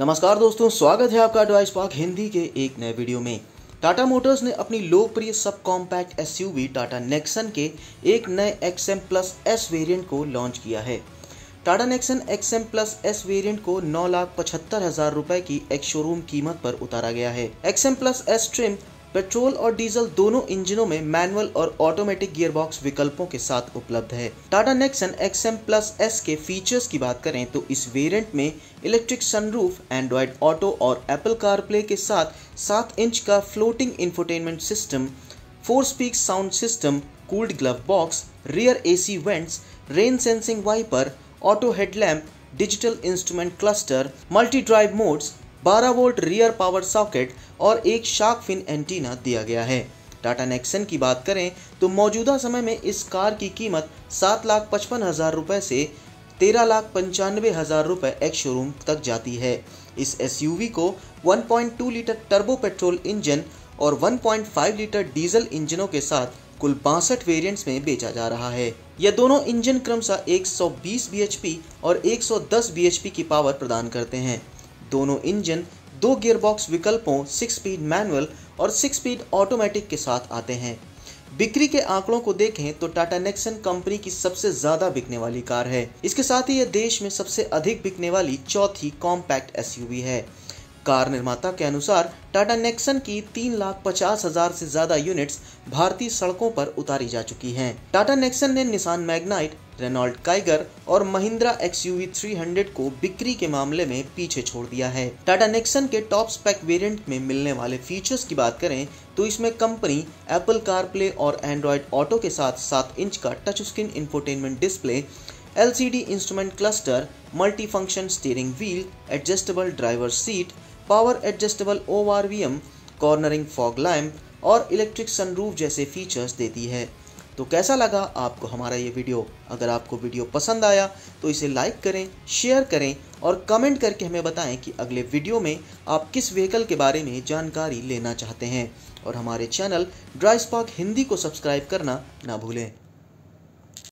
नमस्कार दोस्तों, स्वागत है आपका एडवाइस पार्क हिंदी के एक नए वीडियो में। टाटा मोटर्स ने अपनी लोकप्रिय sub compact SUV Tata Nexon के एक नए एक्सएम प्लस एस वेरियंट को लॉन्च किया है। Tata Nexon XM plus S variant को नौ लाख पचहत्तर हज़ार रुपए की एक शोरूम कीमत पर उतारा गया है। XM plus S trim petrol और डीजल दोनों इंजनों में मैनुअल और ऑटोमेटिक गियरबॉक्स विकल्पों के साथ उपलब्ध है। Tata Nexon XM plus S के फीचर्स की बात करें तो इस वेरिएंट में इलेक्ट्रिक सनरूफ एंड्रॉयड ऑटो और एप्पल कारप्ले के साथ सात इंच का floating infotainment system four speak sound system cooled glove box rear AC vents rain sensing wiper auto headlamp digital instrument cluster multi drive modes 12 volt rear power socket और एक shark fin antenna दिया गया है। Tata Nexon की बात करें तो मौजूदा समय में इस कार की कीमत सात लाख पचपन हज़ार रुपए से तेरह लाख पंचानवे हज़ार रुपए एक शोरूम तक जाती है। इस एसयूवी को 1.2 लीटर टर्बो पेट्रोल इंजन और 1.5 लीटर डीजल इंजनों के साथ कुल बासठ वेरिएंट्स में बेचा जा रहा है। यह दोनों इंजन क्रमशः 120 bhp और 110 bhp की पावर प्रदान करते हैं। दोनों इंजन दो गियरबॉक्स विकल्पों सिक्स स्पीड मैनुअल और सिक्स स्पीड ऑटोमेटिक के साथ आते हैं। बिक्री के आंकड़ों को देखें तो टाटा नेक्सन कंपनी की सबसे ज़्यादा बिकने वाली कार है। इसके साथ ही यह देश में सबसे अधिक बिकने वाली चौथी कॉम्पैक्ट एसयूवी है। कार निर्माता के अनुसार, टाटा नेक्सन की तीन लाख पचास हज़ार से ज़्यादा यूनिट्स भारतीय सड़कों पर उतारी जा चुकी हैं। टाटा नेक्सन ने निशान मैग्नाइट, रेनॉल्ड काइगर और महिंद्रा एक्स यू को बिक्री के मामले में पीछे छोड़ दिया है टाटा नेक्सन के टॉप स्पेक वेरिएंट में मिलने वाले फीचर्स की बात करें तो इसमें कंपनी एप्पल कारप्ले और एंड्रॉयड ऑटो के साथ सात इंच का touch screen infotainment display, LCD instrument cluster multi function steering wheel, adjustable driver seat power adjustable O R V M cornering fog lamp और इलेक्ट्रिक सनरूफ जैसे features देती है। तो कैसा लगा आपको हमारा ये वीडियो? अगर आपको वीडियो पसंद आया तो इसे लाइक करें शेयर करें और कमेंट करके हमें बताएँ कि अगले वीडियो में आप किस व्हीकल के बारे में जानकारी लेना चाहते हैं। और हमारे चैनल ड्राई स्पॉक हिंदी को सब्सक्राइब करना ना भूलें।